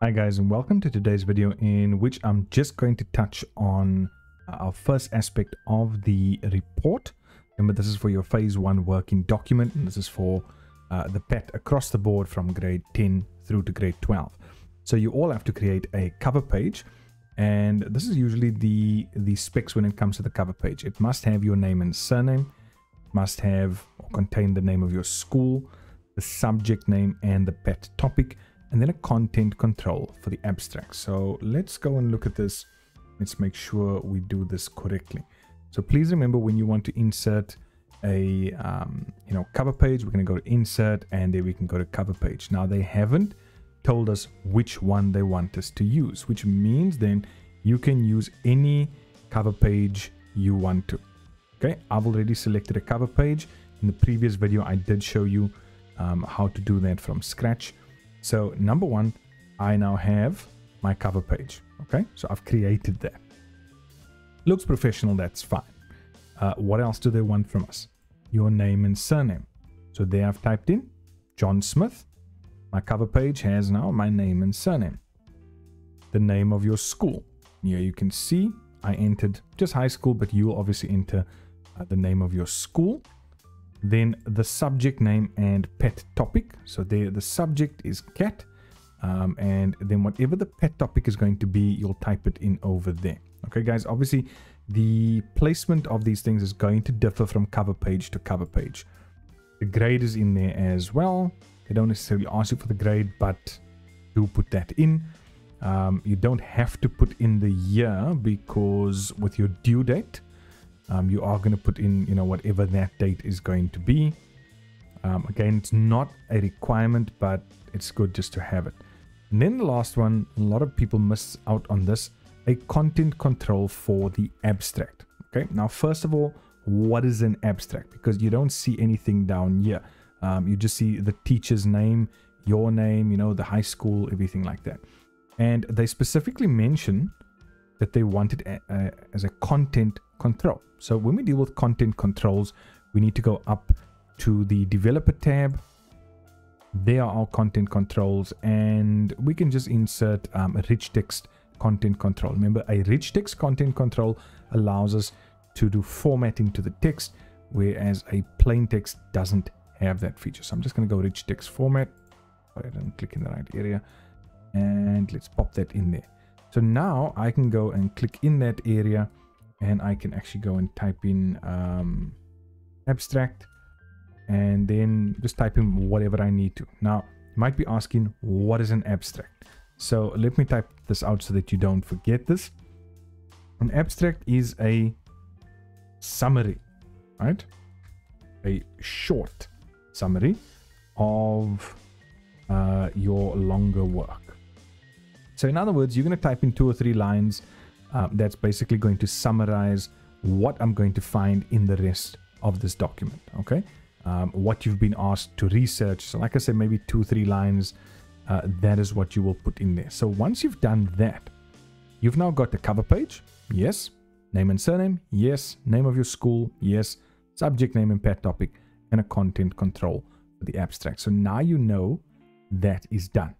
Hi guys and welcome to today's video in which I'm just going to touch on uh, our first aspect of the report. Remember this is for your phase 1 working document and this is for uh, the PAT across the board from grade 10 through to grade 12. So you all have to create a cover page and this is usually the, the specs when it comes to the cover page. It must have your name and surname, must have or contain the name of your school, the subject name and the PAT topic and then a content control for the abstract. So let's go and look at this. Let's make sure we do this correctly. So please remember when you want to insert a um, you know cover page, we're going to go to insert and then we can go to cover page. Now they haven't told us which one they want us to use, which means then you can use any cover page you want to. Okay, I've already selected a cover page. In the previous video, I did show you um, how to do that from scratch. So number one, I now have my cover page. Okay, so I've created that. Looks professional, that's fine. Uh, what else do they want from us? Your name and surname. So there I've typed in John Smith. My cover page has now my name and surname. The name of your school. Here you can see I entered just high school, but you'll obviously enter uh, the name of your school then the subject name and PAT topic. So there the subject is cat um, and then whatever the PAT topic is going to be you'll type it in over there. Okay guys obviously the placement of these things is going to differ from cover page to cover page. The grade is in there as well. They don't necessarily ask you for the grade but do put that in. Um, you don't have to put in the year because with your due date um, you are going to put in you know whatever that date is going to be. Um, again it's not a requirement but it's good just to have it. And then the last one a lot of people miss out on this a content control for the abstract okay? Now first of all what is an abstract? Because you don't see anything down here. Um, you just see the teacher's name your name you know the high school everything like that. And they specifically mention that they wanted a, a, as a content control. So when we deal with content controls, we need to go up to the developer tab. There are our content controls and we can just insert um, a rich text content control. Remember a rich text content control allows us to do formatting to the text, whereas a plain text doesn't have that feature. So I'm just going to go rich text format. And click in the right area and let's pop that in there. So now I can go and click in that area and I can actually go and type in um, abstract and then just type in whatever I need to. Now, you might be asking, what is an abstract? So let me type this out so that you don't forget this. An abstract is a summary, right? A short summary of uh, your longer work. So in other words, you're going to type in two or three lines uh, that's basically going to summarize what I'm going to find in the rest of this document. Okay. Um, what you've been asked to research. So like I said, maybe two, three lines. Uh, that is what you will put in there. So once you've done that, you've now got the cover page. Yes. Name and surname. Yes. Name of your school. Yes. Subject name and PAT topic and a content control for the abstract. So now you know that is done.